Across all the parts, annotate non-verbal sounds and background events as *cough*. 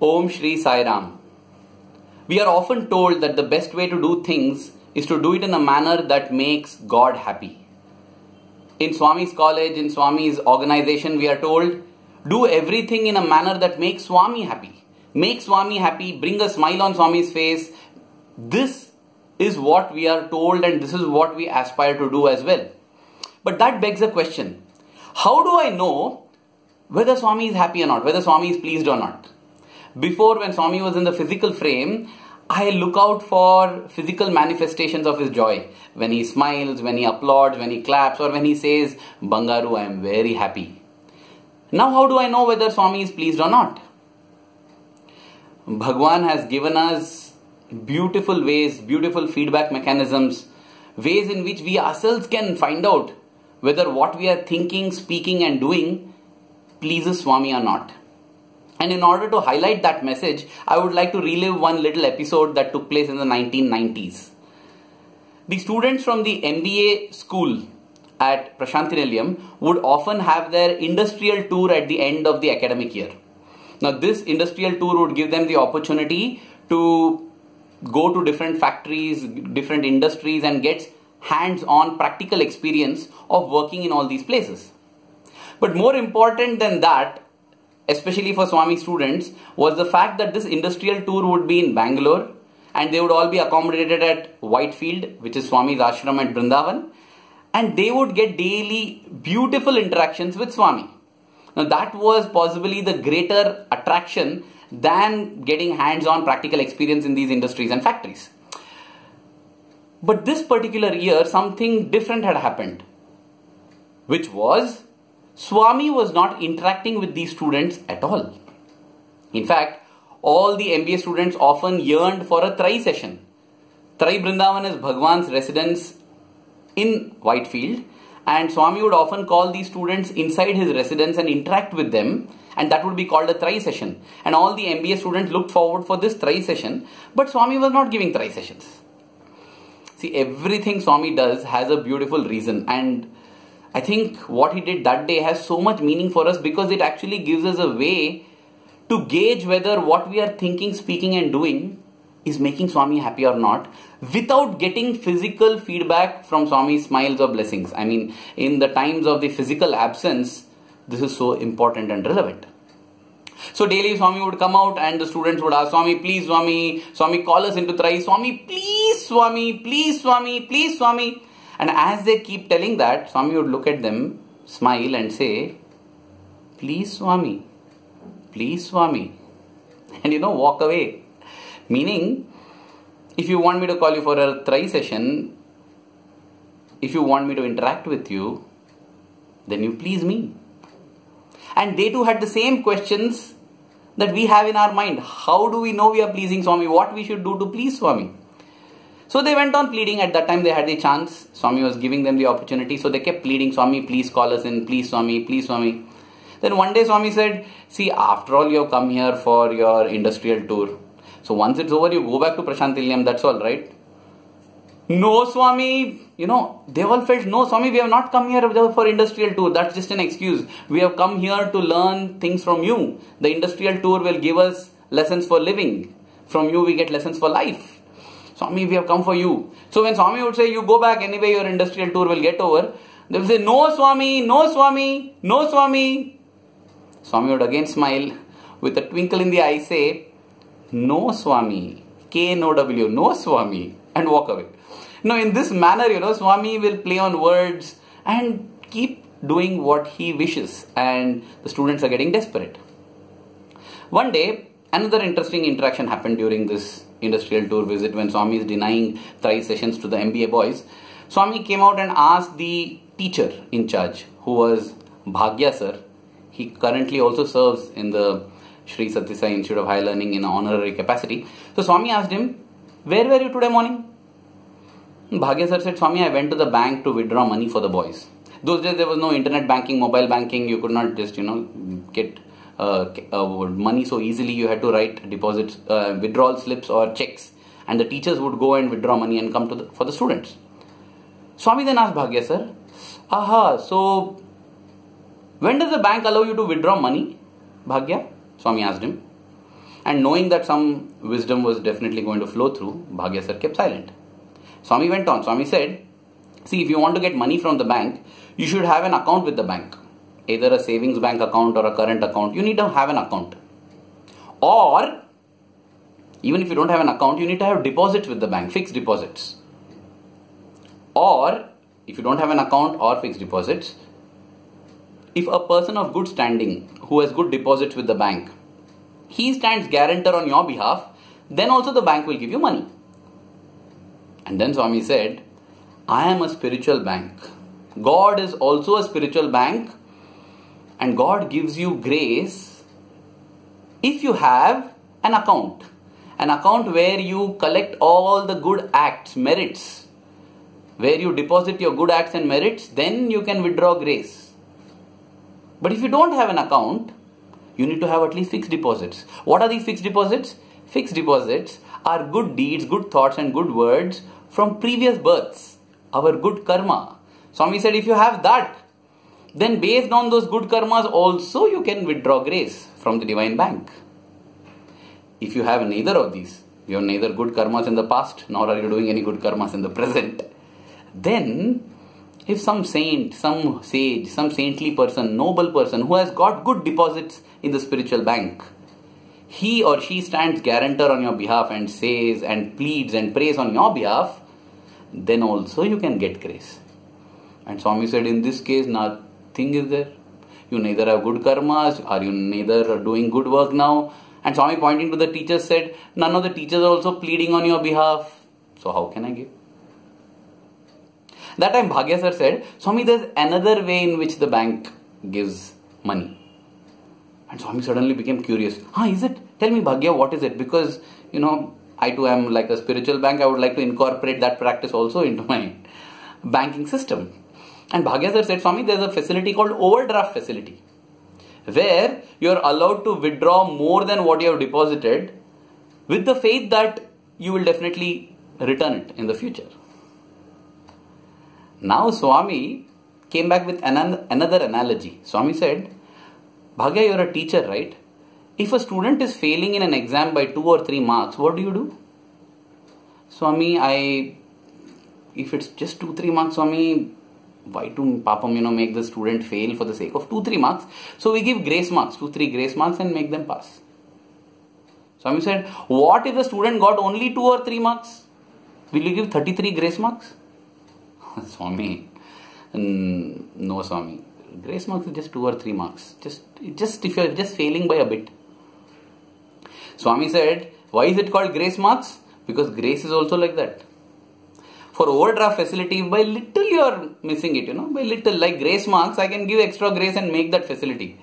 Om Shri Sai Ram. We are often told that the best way to do things is to do it in a manner that makes God happy. In Swami's college, in Swami's organization, we are told do everything in a manner that makes Swami happy. Make Swami happy, bring a smile on Swami's face. This is what we are told, and this is what we aspire to do as well. But that begs a question How do I know whether Swami is happy or not, whether Swami is pleased or not? Before, when Swami was in the physical frame, I look out for physical manifestations of his joy. When he smiles, when he applauds, when he claps, or when he says, Bangaru, I am very happy. Now, how do I know whether Swami is pleased or not? Bhagwan has given us beautiful ways, beautiful feedback mechanisms, ways in which we ourselves can find out whether what we are thinking, speaking, and doing pleases Swami or not. And in order to highlight that message, I would like to relive one little episode that took place in the 1990s. The students from the MBA school at Prashanthi Nilayam would often have their industrial tour at the end of the academic year. Now, this industrial tour would give them the opportunity to go to different factories, different industries, and get hands on practical experience of working in all these places. But more important than that, especially for Swami students, was the fact that this industrial tour would be in Bangalore and they would all be accommodated at Whitefield, which is Swami's ashram at Brindavan, and they would get daily beautiful interactions with Swami. Now, that was possibly the greater attraction than getting hands on practical experience in these industries and factories. But this particular year, something different had happened, which was Swami was not interacting with these students at all. In fact, all the MBA students often yearned for a Trayee session. Trayee Brindavan is Bhagwan's residence in Whitefield, and Swami would often call these students inside his residence and interact with them, and that would be called a Trayee session. And all the MBA students looked forward for this Trayee session, but Swami was not giving Trayee sessions. See, everything Swami does has a beautiful reason, and I think what he did that day has so much meaning for us because it actually gives us a way to gauge whether what we are thinking, speaking, and doing is making Swami happy or not without getting physical feedback from Swami's smiles or blessings. I mean, in the times of the physical absence, this is so important and relevant. So daily Swami would come out and the students would ask Swami, please Swami, Swami call us into Trayee, Swami, please Swami, please Swami, please Swami. And as they keep telling that, Swami would look at them, smile and say, please Swami, please Swami. *laughs* And you know, walk away. Meaning, if you want me to call you for a Trayee session, if you want me to interact with you, then you please me. And they too had the same questions that we have in our mind. How do we know we are pleasing Swami? What we should do to please Swami? So they went on pleading. At that time, they had the chance. Swami was giving them the opportunity. So they kept pleading, Swami, please call us in. Please, Swami, please, Swami. Then one day, Swami said, See, after all, you have come here for your industrial tour. So once it's over, you go back to Prashanthi Nilayam. That's all, right? No, Swami. You know, they all felt, No, Swami, we have not come here for industrial tour. That's just an excuse. We have come here to learn things from you. The industrial tour will give us lessons for living. From you, we get lessons for life. Swami, we have come for you. So when Swami would say, you go back anyway, your industrial tour will get over. They will say, no Swami, no Swami, no Swami. Swami would again smile with a twinkle in the eye say, no Swami, K-N-O-W, no Swami, and walk away. Now in this manner, you know, Swami will play on words and keep doing what he wishes and the students are getting desperate. One day, another interesting interaction happened during this industrial tour visit when Swami is denying Trayee sessions to the MBA boys. Swami came out and asked the teacher in charge, who was Bhagia sir. He currently also serves in the Sri Sathya Sai Institute of Higher Learning in an honorary capacity. So Swami asked him, Where were you today morning? Bhagia sir said, Swami, I went to the bank to withdraw money for the boys. Those days there was no internet banking, mobile banking. You could not just, you know, get money so easily. You had to write deposits, uh, withdrawal slips or checks. And the teachers would go and withdraw money and come to the, for the students. Swami then asked Bhagia sir, Aha, so when does the bank allow you to withdraw money? Bhagia? Swami asked him. And knowing that some wisdom was definitely going to flow through, Bhagia sir kept silent. Swami went on. Swami said, See, if you want to get money from the bank, you should have an account with the bank. Either a savings bank account or a current account. You need to have an account. Or, even if you don't have an account, you need to have deposits with the bank, fixed deposits. Or, if you don't have an account or fixed deposits, if a person of good standing who has good deposits with the bank, he stands guarantor on your behalf, then also the bank will give you money. And then Swami said, I am a spiritual bank. God is also a spiritual bank, and God gives you grace if you have an account. An account where you collect all the good acts, merits, where you deposit your good acts and merits, then you can withdraw grace. But if you don't have an account, you need to have at least fixed deposits. What are these fixed deposits? Fixed deposits are good deeds, good thoughts, and good words from previous births, our good karma. Swami said, if you have that, then based on those good karmas, also you can withdraw grace from the divine bank. If you have neither of these, you have neither good karmas in the past, nor are you doing any good karmas in the present, then if some saint, some sage, some saintly person, noble person who has got good deposits in the spiritual bank, he or she stands guarantor on your behalf and says and pleads and prays on your behalf, then also you can get grace. And Swami said, in this case, nothing is there. You neither have good karmas, or you neither doing good work now. And Swami pointing to the teachers said, none of the teachers are also pleading on your behalf. So how can I give? That time Bhagia sir said, Swami, there's another way in which the bank gives money. And Swami suddenly became curious. Huh, is it? Tell me, Bhagia, what is it? Because, you know, I too am like a spiritual bank. I would like to incorporate that practice also into my banking system. And Bhagia sir said, Swami, there's a facility called overdraft facility where you're allowed to withdraw more than what you have deposited with the faith that you will definitely return it in the future. Now Swami came back with another analogy. Swami said, Bhagia, you're a teacher, right? If a student is failing in an exam by two or three marks, what do you do? Swami, I, if it's just two, three marks, Swami, why to papam, you know, make the student fail for the sake of two, three marks? So we give grace marks, two, three grace marks and make them pass. Swami said, what if the student got only two or three marks? Will you give 33 grace marks? *laughs* Swami, no Swami. Grace marks is just two or three marks. Just, just if you're just failing by a bit. Swami said, why is it called grace marks? Because grace is also like that. For overdraft facility, by little you are missing it, you know, by little, like grace marks, I can give extra grace and make that facility.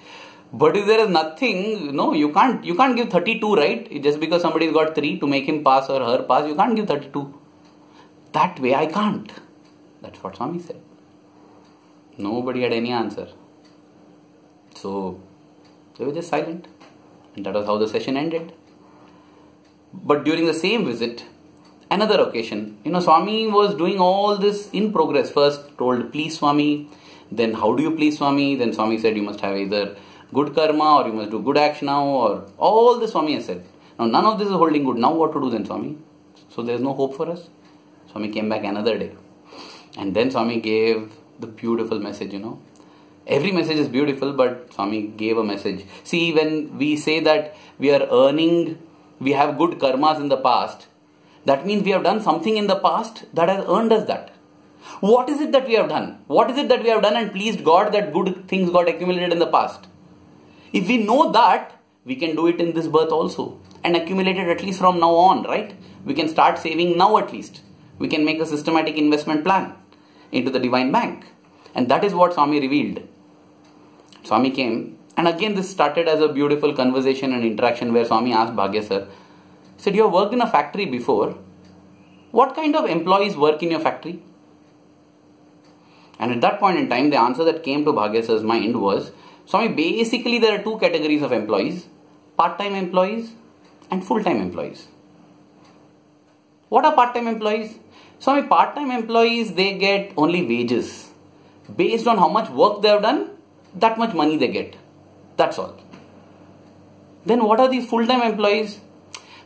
But if there is nothing, no, you can't, you can't give 32, right? Just because somebody's got 3 to make him pass or her pass, you can't give 32. That way I can't. That's what Swami said. Nobody had any answer. So they were just silent. And that was how the session ended. But during the same visit, another occasion, you know, Swami was doing all this in progress. First told, please Swami. Then how do you please Swami? Then Swami said, you must have either good karma or you must do good action now or all this Swami has said. Now none of this is holding good. Now what to do then Swami? So there is no hope for us. Swami came back another day. And then Swami gave the beautiful message, you know. Every message is beautiful, but Swami gave a message. See, when we say that we are earning, we have good karmas in the past, that means we have done something in the past that has earned us that. What is it that we have done? What is it that we have done and pleased God that good things got accumulated in the past? If we know that, we can do it in this birth also and accumulate it at least from now on, right? We can start saving now at least. We can make a systematic investment plan into the divine bank. And that is what Swami revealed. Swami came, and again, this started as a beautiful conversation and interaction where Swami asked Bhagia sir, said, You have worked in a factory before. What kind of employees work in your factory? And at that point in time, the answer that came to Bhagia sir's mind was Swami, basically, there are two categories of employees part time employees and full time employees. What are part time employees? So my part-time employees, they get only wages. Based on how much work they have done, that much money they get. That's all. Then what are these full-time employees?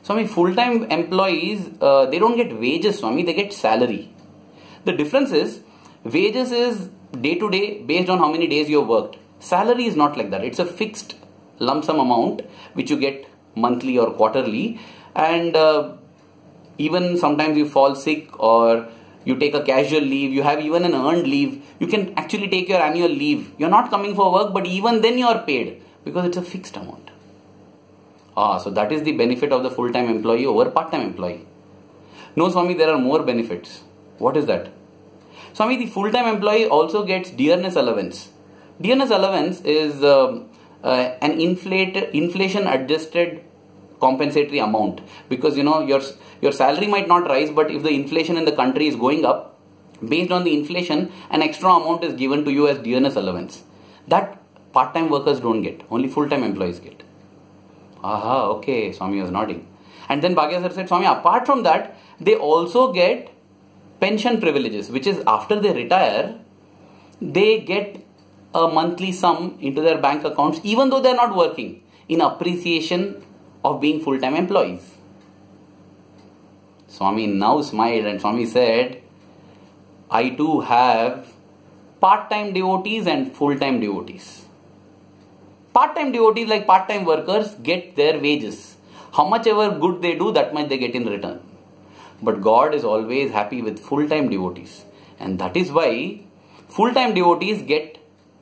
Swami, full-time employees, uh, they don't get wages, Swami, they get salary. The difference is, wages is day to day based on how many days you have worked. Salary is not like that. It's a fixed lump sum amount which you get monthly or quarterly and uh, even sometimes you fall sick or you take a casual leave, you have even an earned leave, you can actually take your annual leave. You're not coming for work, but even then you are paid because it's a fixed amount. Ah, so that is the benefit of the full time employee over part time employee. No, Swami, there are more benefits. What is that? Swami, the full time employee also gets dearness allowance. Dearness allowance is uh, uh, an inflate, inflation adjusted compensatory amount because you know your your salary might not rise but if the inflation in the country is going up based on the inflation an extra amount is given to you as dearness allowance that part-time workers don't get only full-time employees get aha okay swami was nodding and then bhagia sir said swami apart from that they also get pension privileges which is after they retire they get a monthly sum into their bank accounts even though they're not working in appreciation of being full-time employees. Swami now smiled and Swami said, I too have part-time devotees and full-time devotees. Part-time devotees like part-time workers get their wages. How much ever good they do, that much they get in return. But God is always happy with full-time devotees. And that is why full-time devotees get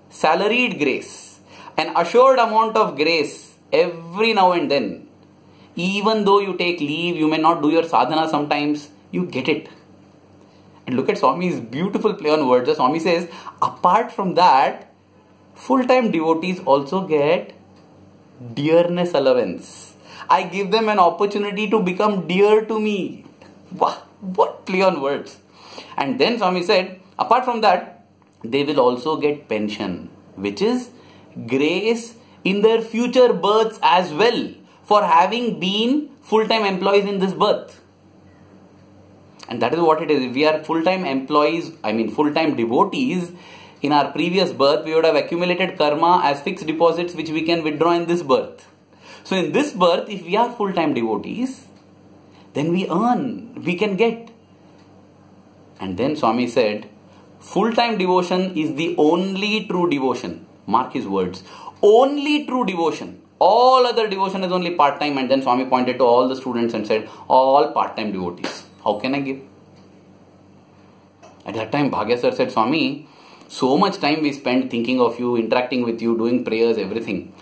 salaried grace. An assured amount of grace every now and then even though you take leave, you may not do your sadhana sometimes, you get it. And look at Swami's beautiful play on words. the Swami says, apart from that, full time devotees also get dearness allowance. I give them an opportunity to become dear to me. Wow, what play on words. And then Swami said, apart from that, they will also get pension, which is grace in their future births as well for having been full-time employees in this birth. And that is what it is. If we are full-time employees, I mean full-time devotees, in our previous birth, we would have accumulated karma as fixed deposits which we can withdraw in this birth. So in this birth, if we are full-time devotees, then we earn, we can get. And then Swami said, full-time devotion is the only true devotion. Mark his words. Only true devotion all other devotion is only part time, and then Swami pointed to all the students and said, All part time devotees. How can I give? At that time, Bhagia sir said, Swami, so much time we spend thinking of you, interacting with you, doing prayers, everything.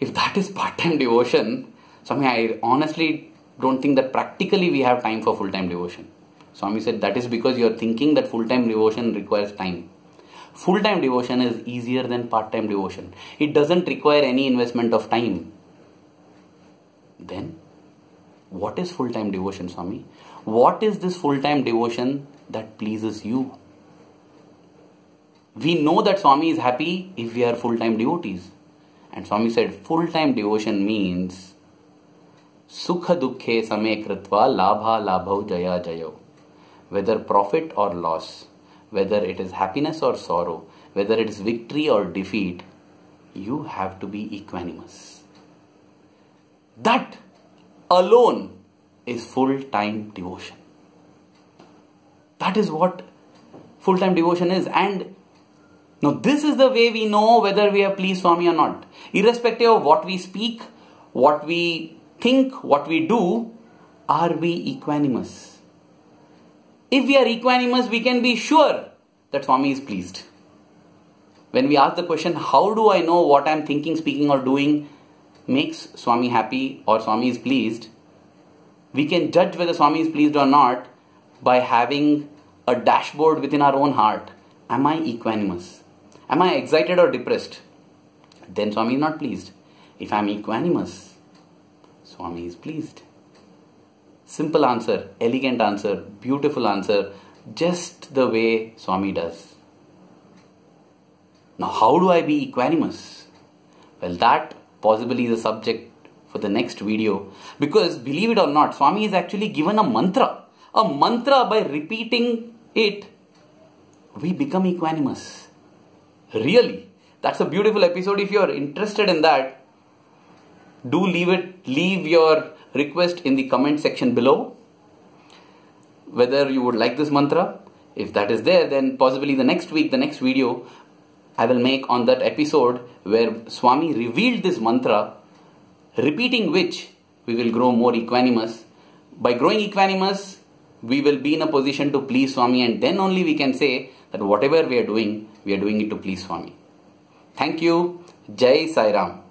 If that is *laughs* part time devotion, Swami, I honestly don't think that practically we have time for full time devotion. Swami said, That is because you are thinking that full time devotion requires time. Full time devotion is easier than part time devotion. It doesn't require any investment of time. Then, what is full time devotion, Swami? What is this full time devotion that pleases you? We know that Swami is happy if we are full time devotees. And Swami said, full time devotion means Sukha Dukhe Same Kritva Labha Labhau Jaya Jayo. Whether profit or loss, whether it is happiness or sorrow, whether it is victory or defeat, you have to be equanimous. That alone is full time devotion. That is what full time devotion is. And now, this is the way we know whether we are pleased Swami or not. Irrespective of what we speak, what we think, what we do, are we equanimous? If we are equanimous, we can be sure that Swami is pleased. When we ask the question, how do I know what I am thinking, speaking, or doing makes Swami happy or Swami is pleased? We can judge whether Swami is pleased or not by having a dashboard within our own heart. Am I equanimous? Am I excited or depressed? Then Swami is not pleased. If I am equanimous, Swami is pleased. Simple answer, elegant answer, beautiful answer, just the way Swami does. Now, how do I be equanimous? Well, that possibly is a subject for the next video because believe it or not, Swami is actually given a mantra. A mantra by repeating it, we become Really, that's a beautiful episode. If you are interested in that, Do leave it, leave your request in the comment section below. Whether you would like this mantra. If that is there, then possibly the next week, the next video, I will make on that episode where Swami revealed this mantra, repeating which we will grow more equanimous. By growing equanimous, we will be in a position to please Swami, and then only we can say that whatever we are doing, we are doing it to please Swami. Thank you. Jai Sai Ram.